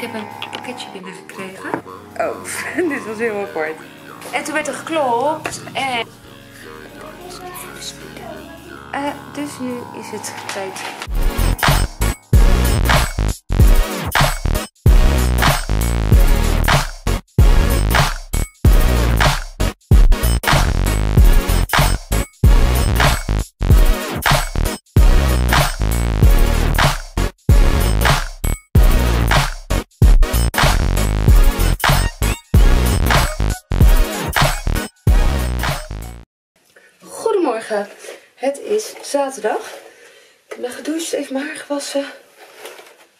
ik heb een pakketje binnengekregen. Oh, dit was heel apart. En toen werd er geklopt en... Eh, dus nu is het tijd. Het is zaterdag. Ik ben gedoucht, even mijn haar gewassen.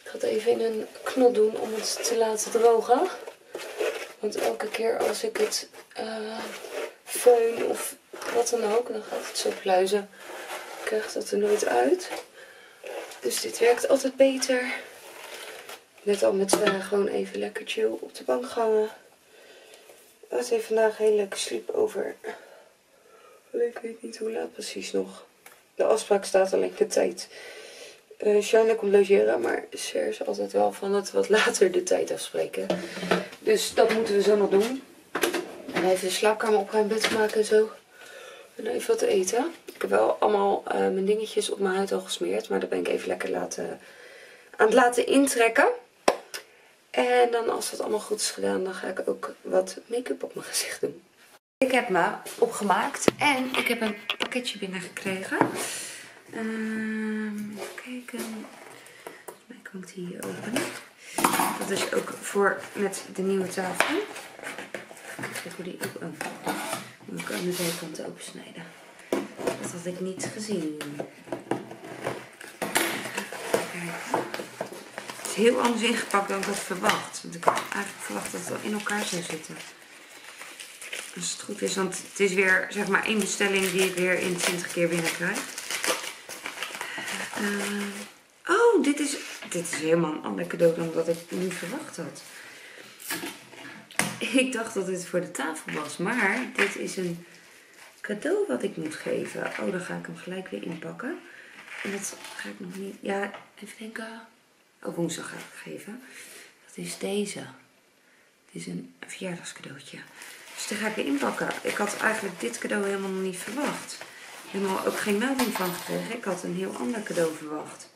Ik ga het even in een knot doen om het te laten drogen. Want elke keer als ik het uh, of wat dan ook, dan gaat het zo pluizen. Ik krijg dat er nooit uit. Dus dit werkt altijd beter. Net al met uh, gewoon even lekker chill op de bank hangen. Het heeft vandaag een hele leuke sleep over. Ik weet niet hoe laat precies nog. De afspraak staat alleen de tijd. Uh, Shana komt logeren, maar Ser is altijd wel van het wat later de tijd afspreken. Dus dat moeten we zo nog doen. En even de slaapkamer opruimen, bed maken en zo. En even wat te eten. Ik heb wel allemaal uh, mijn dingetjes op mijn huid al gesmeerd. Maar dat ben ik even lekker laten, aan het laten intrekken. En dan als dat allemaal goed is gedaan, dan ga ik ook wat make-up op mijn gezicht doen. Ik heb me opgemaakt en ik heb een pakketje binnengekregen. Um, kijken. Kan ik die hier openen. Dat is ook voor met de nieuwe tafel. Kijk hoe die ook. Oh. Moet ik aan de zijkant opensnijden. Dat had ik niet gezien. Kijk. Het is heel anders ingepakt dan ik had verwacht. Want ik had eigenlijk verwacht dat het wel in elkaar zou zitten. Als het goed is, want het is weer zeg maar één bestelling die ik weer in 20 keer binnenkrijg. Uh, oh, dit is, dit is helemaal een ander cadeau dan wat ik niet verwacht had. Ik dacht dat dit voor de tafel was, maar dit is een cadeau wat ik moet geven. Oh, dan ga ik hem gelijk weer inpakken. En dat ga ik nog niet, ja, even denken. Oh, woensdag ga ik geven. Dat is deze. Dit is een verjaardagscadeautje. Dus die ga ik weer inpakken. Ik had eigenlijk dit cadeau helemaal niet verwacht. Helemaal ook geen melding van gekregen. Ik had een heel ander cadeau verwacht.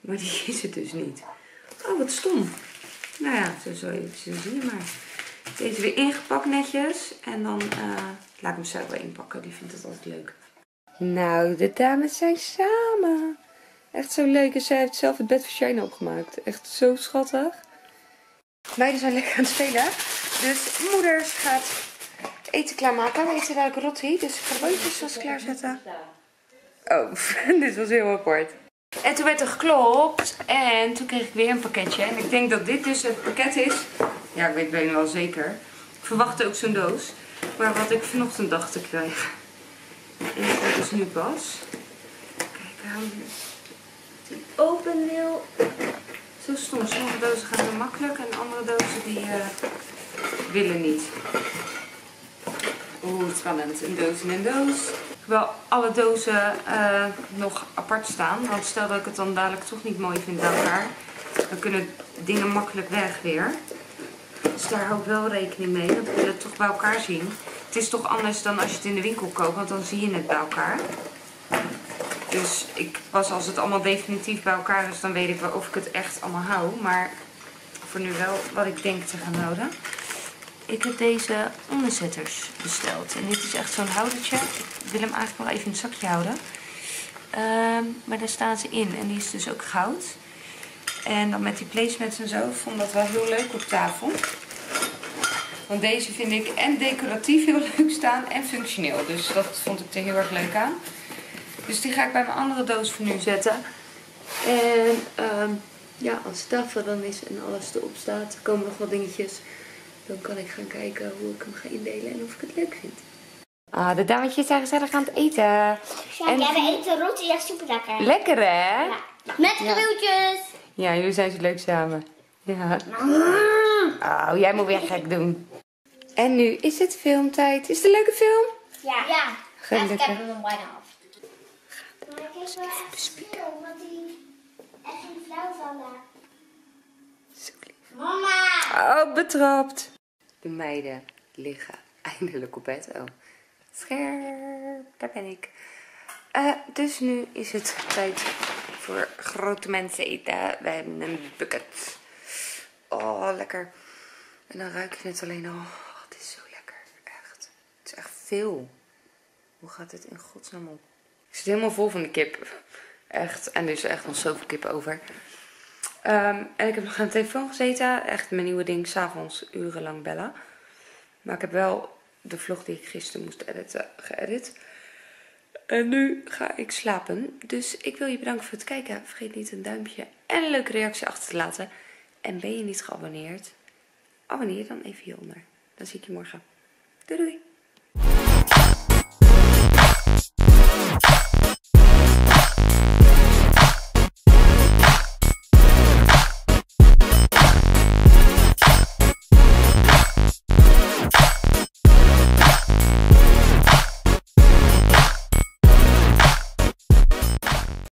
Maar die is het dus niet. Oh, wat stom. Nou ja, zo, zo, zo zie je maar. Deze weer ingepakt netjes. En dan uh, laat ik hem zelf weer inpakken. Die vindt het altijd leuk. Nou, de dames zijn samen. Echt zo leuk. En zij heeft zelf het bed voor Shine opgemaakt. Echt zo schattig. Meiden zijn lekker aan het spelen. Dus moeders gaat eten klaarmaken. We eten daar rotti, dus bootjes vast klaarzetten. Oh, dit was heel apart. En toen werd er geklopt en toen kreeg ik weer een pakketje. En ik denk dat dit dus het pakket is. Ja, ik weet het wel zeker. Ik verwachtte ook zo'n doos. Maar wat ik vanochtend dacht te krijgen. En dat is nu pas. Kijk, aan. Die open wil. Zo stom. Sommige dozen gaan heel makkelijk en andere dozen die uh, willen niet. Oeh, spannend. Een doos in een doos. Ik wil alle dozen uh, nog apart staan. Want stel dat ik het dan dadelijk toch niet mooi vind bij elkaar. Dan kunnen dingen makkelijk weg weer. Dus daar hou ik wel rekening mee. Ik wil het toch bij elkaar zien. Het is toch anders dan als je het in de winkel koopt. Want dan zie je het bij elkaar. Dus ik pas als het allemaal definitief bij elkaar is, dan weet ik wel of ik het echt allemaal hou. Maar voor nu wel wat ik denk te gaan houden. Ik heb deze onderzetters besteld. En dit is echt zo'n houdertje. Ik wil hem eigenlijk wel even in het zakje houden. Um, maar daar staan ze in. En die is dus ook goud. En dan met die placements en zo vond dat wel heel leuk op tafel. Want deze vind ik en decoratief heel leuk staan en functioneel. Dus dat vond ik er heel erg leuk aan. Dus die ga ik bij mijn andere doos voor nu zetten. En um, ja, als tafel dan is en alles erop staat, komen nog wat dingetjes. Dan kan ik gaan kijken hoe ik hem ga indelen en of ik het leuk vind. Ah, de dametjes zijn gezellig aan het eten. Ja, en... ja we eten roti echt super lekker. Lekker hè? Ja. Met grilltjes. Ja. jullie zijn zo leuk samen. Ja. Oh, jij moet weer gek doen. En nu is het filmtijd. Is het een leuke film? Ja. Ja. Gelukkig. Ik heb hem bijna af. Maar ik heb wel echt veel, want die echt een flauw vallen. Zo lief. Oh, betrapt. De meiden liggen eindelijk op bed. Oh, scherp, daar ben ik. Eh, dus nu is het tijd voor grote mensen eten. We hebben een bucket. Oh, lekker. En dan ruik je het alleen al. Oh, het is zo lekker. Echt. Het is echt veel. Hoe gaat het in godsnaam op? Ik zit helemaal vol van de kip. Echt. En er is echt nog zoveel kip over. Ehm, en ik heb nog aan de telefoon gezeten. Echt mijn nieuwe ding. S'avonds urenlang bellen. Maar ik heb wel de vlog die ik gisteren moest editen geëdit. En nu ga ik slapen. Dus ik wil je bedanken voor het kijken. Vergeet niet een duimpje en een leuke reactie achter te laten. En ben je niet geabonneerd? Abonneer dan even hieronder. Dan zie ik je morgen. Doei doei!